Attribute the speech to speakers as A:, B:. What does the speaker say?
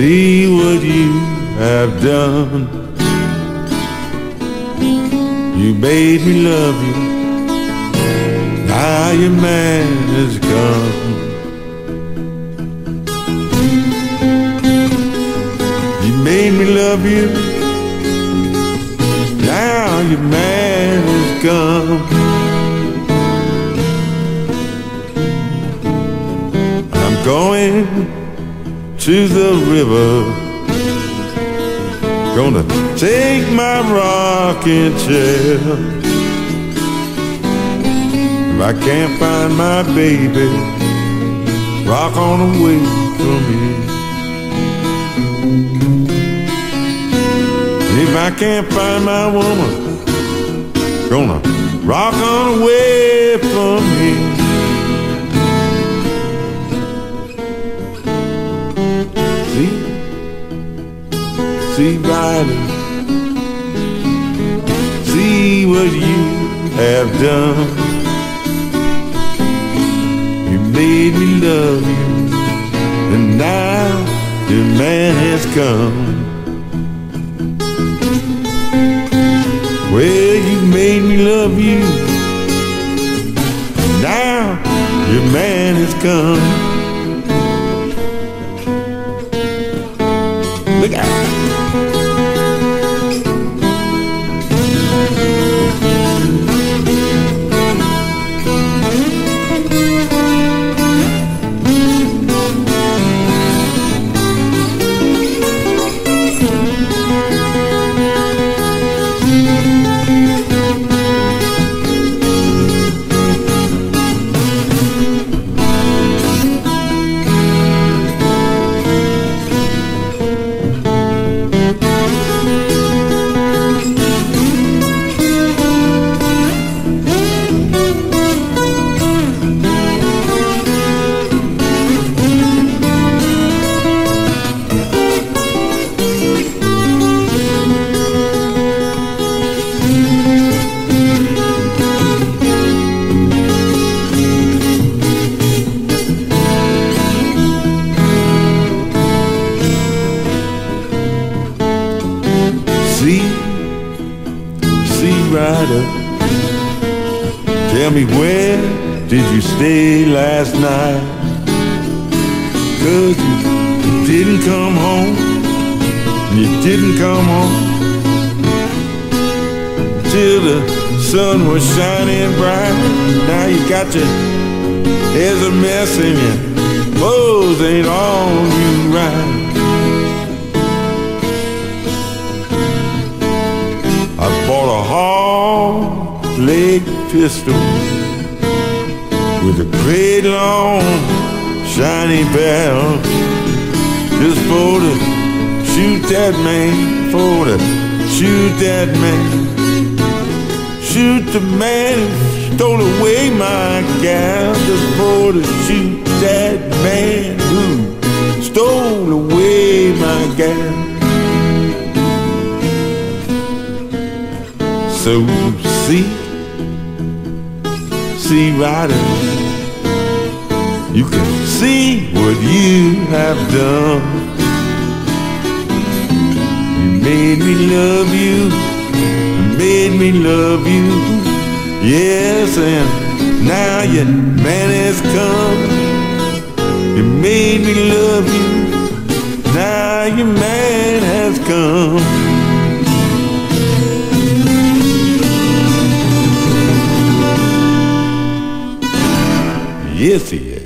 A: see what you have done. You made me love you, now your man has come. You made me love you, now your man come. I'm going to the river. Gonna take my rocking chair. If I can't find my baby, rock on away from me. If I can't find my woman, gonna rock on away from me. See, rider, see what you have done. You made me love you, and now your man has come. Well, you made me love you. Now your man has come. Rider. Tell me where did you stay last night? Cause you, didn't come home. You didn't come home till the sun was shining bright. Now you got your here's a mess and your clothes ain't on you right. Hard leg pistol with a great long shiny barrel just for to shoot that man, for to shoot that man, shoot the man who stole away my gal, just for to shoot that man who stole away my gal. So see, see rider, you can see what you have done. You made me love you, you made me love you, yes, and now your man has come. You made me love you, now your man has come. conhece